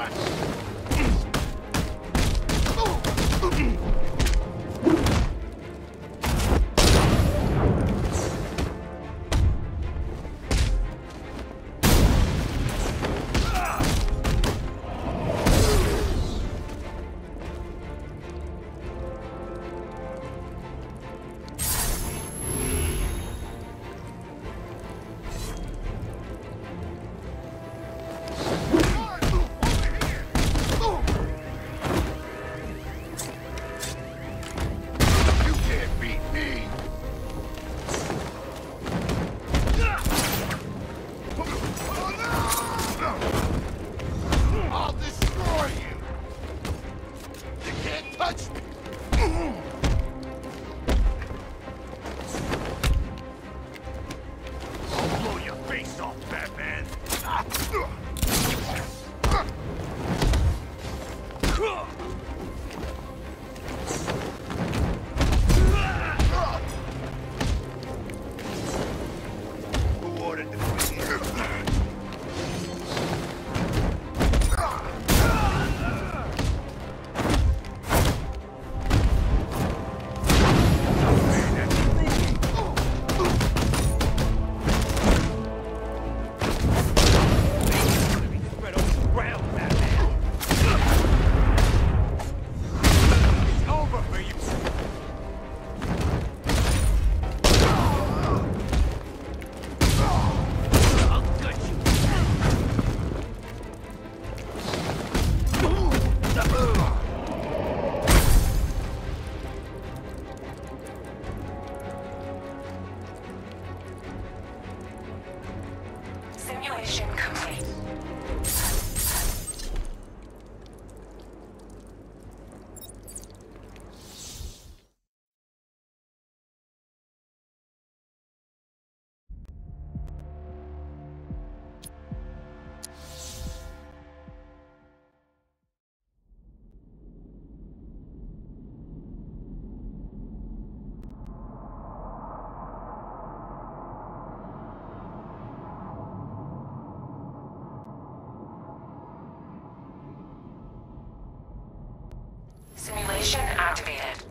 You Watch! Simulation activated.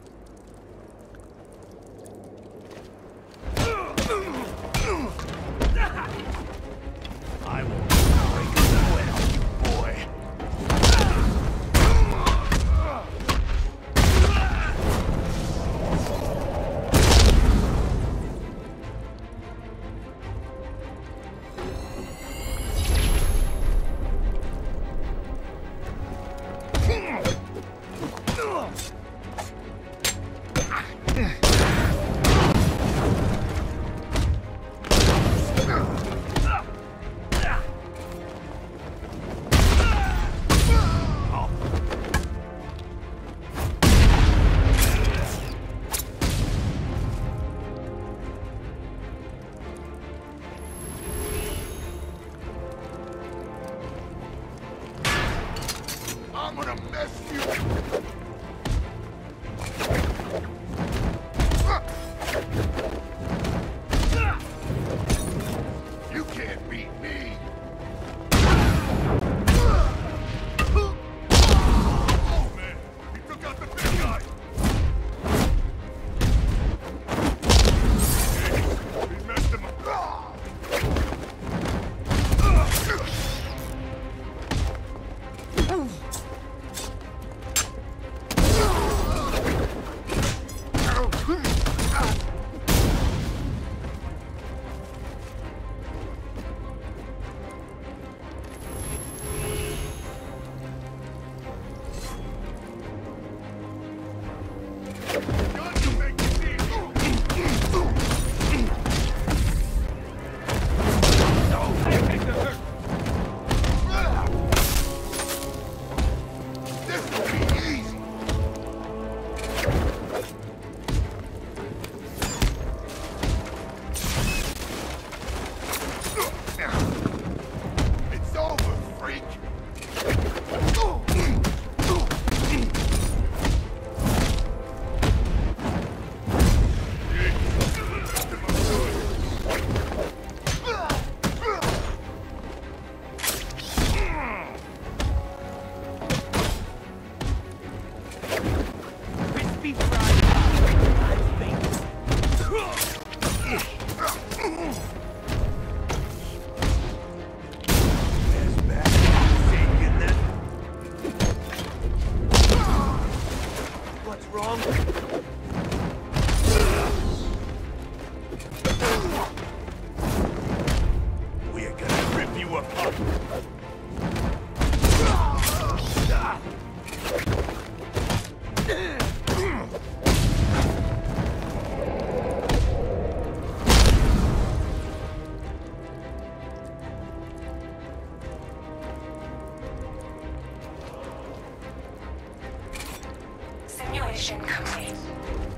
Mission complete.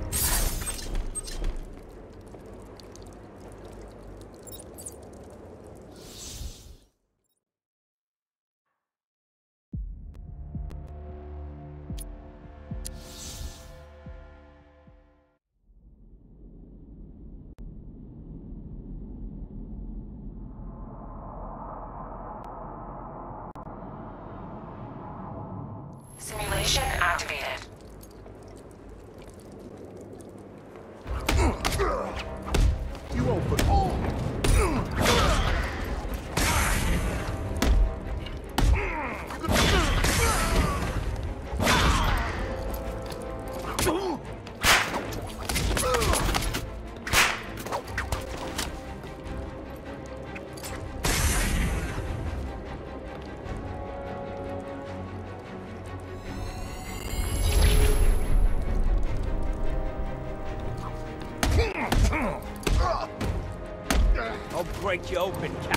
break you open,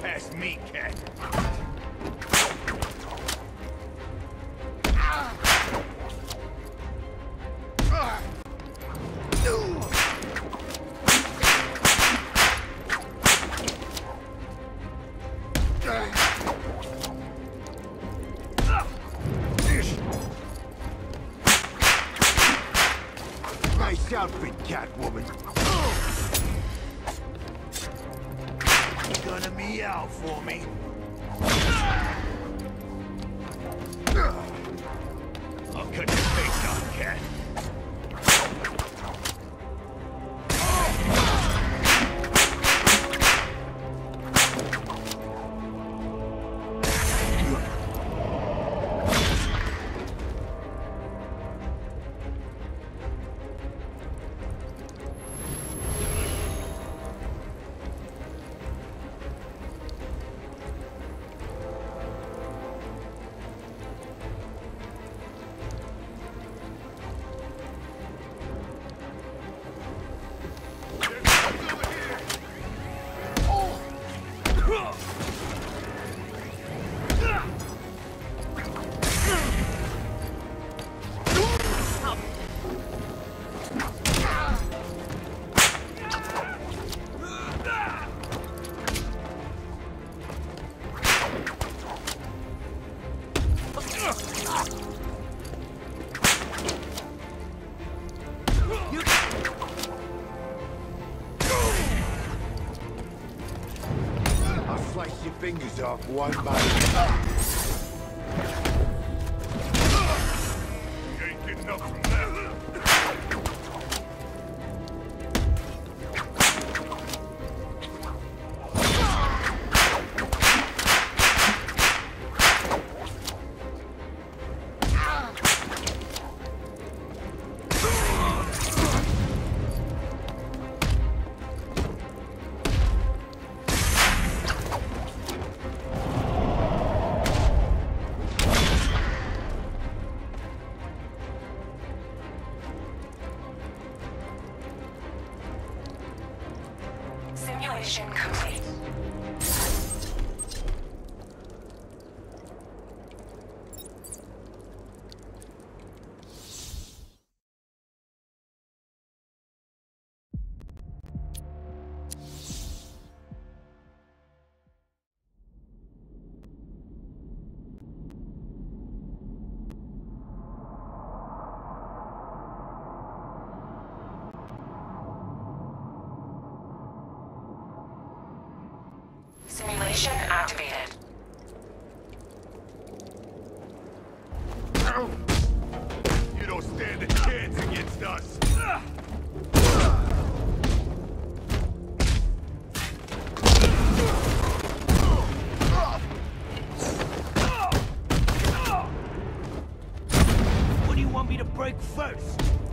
Pass me, cat. fingers off one by one. Evaluation complete. break first!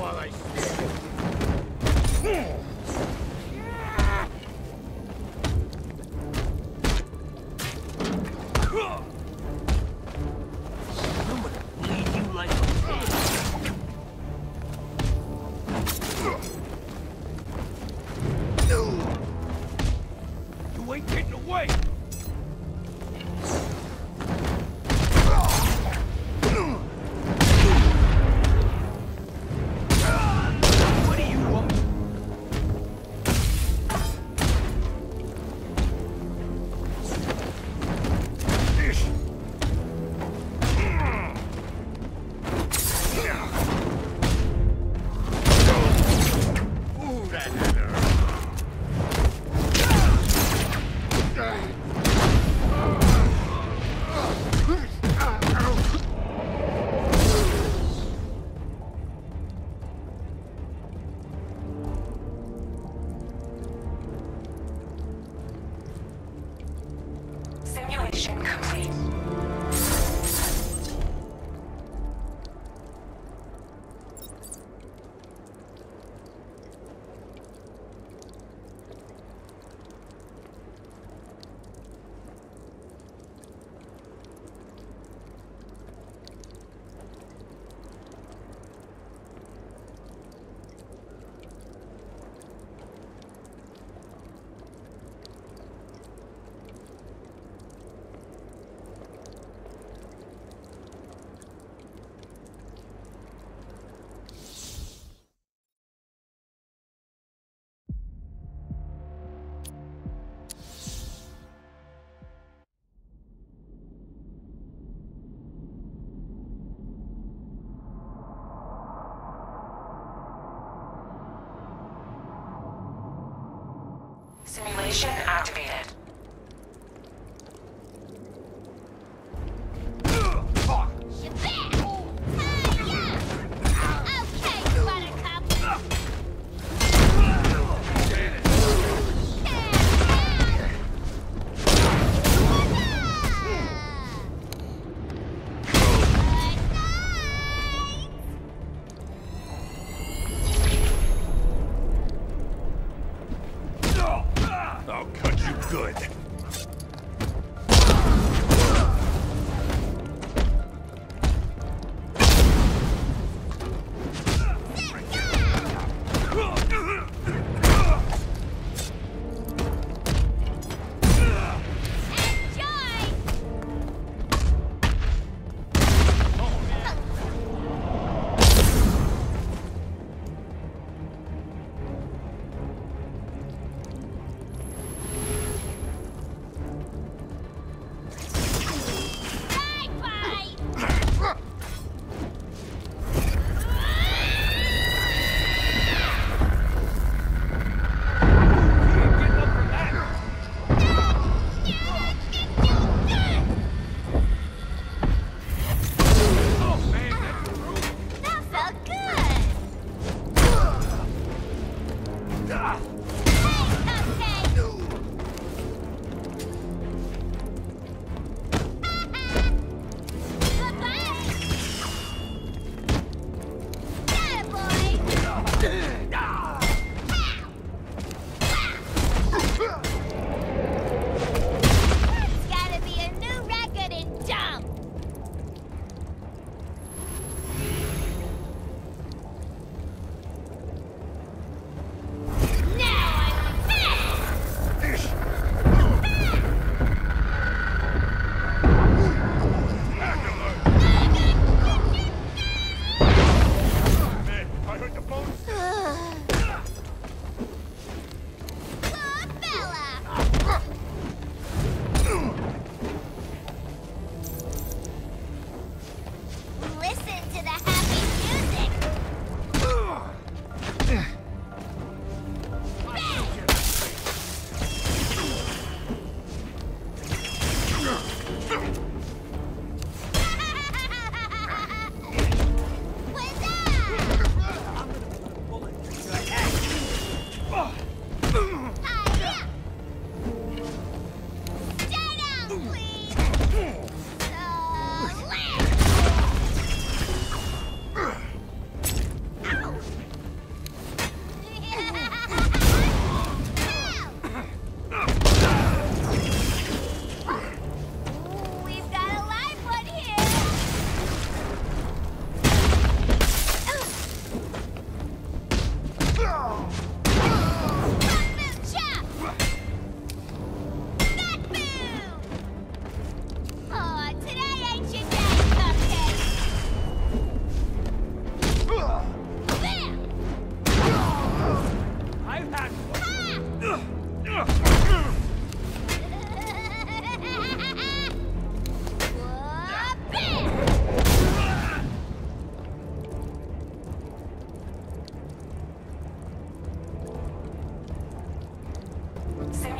我が Simulation activated. good.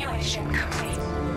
Evacuation complete.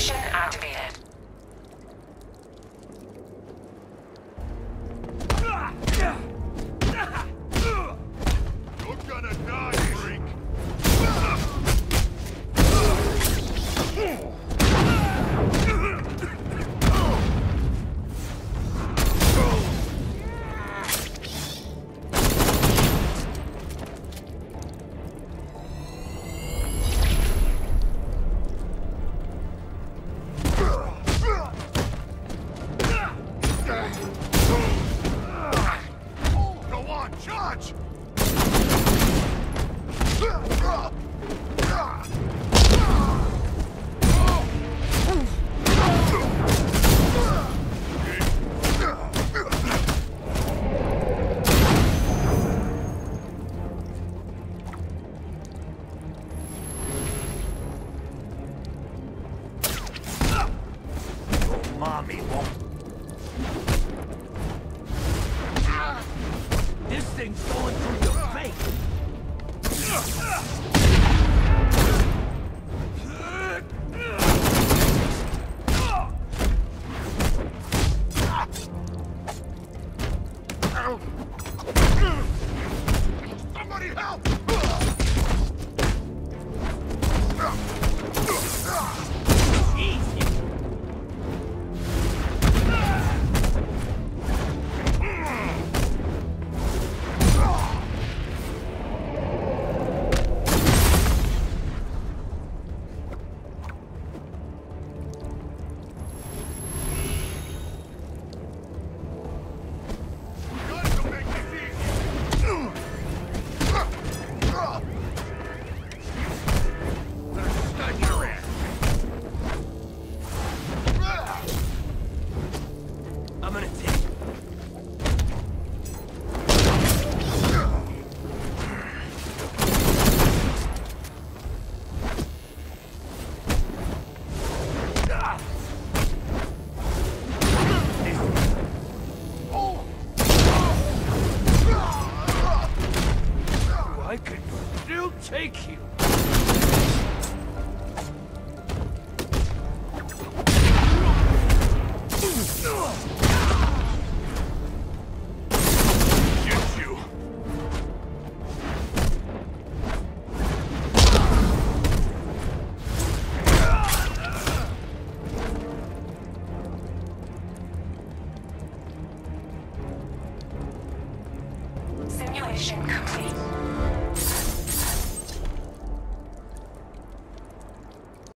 Simulation Somebody help!